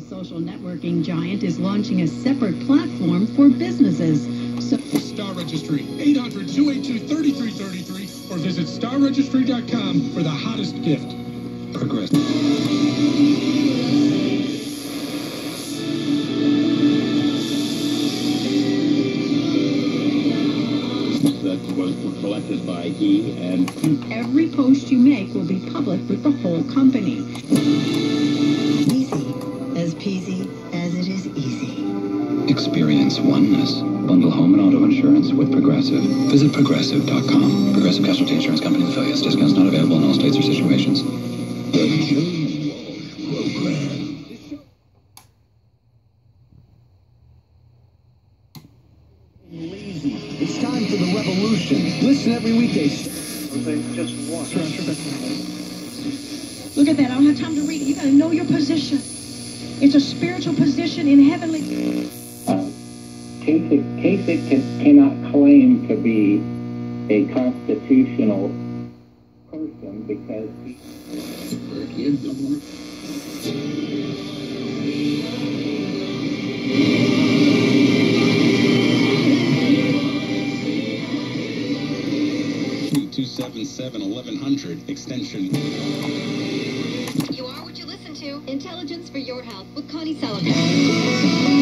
social networking giant is launching a separate platform for businesses. So Star Registry, 800-282-3333, or visit starregistry.com for the hottest gift. Progress. that was collected by he and every post you make will be public with the whole company. Experience oneness. Bundle home and auto insurance with Progressive. Visit progressive.com. Progressive Casualty Insurance Company affiliates. Discounts not available in all states or situations. the Joe Walsh Program. Lazy. It's time for the revolution. Listen every weekday. Just one. Look at that. I don't have time to read. You got to know your position. It's a spiritual position in heavenly. Kasich, Kasich can, cannot claim to be a constitutional person because he Two seven seven eleven hundred extension. You are what you listen to. Intelligence for your health with Connie Sullivan.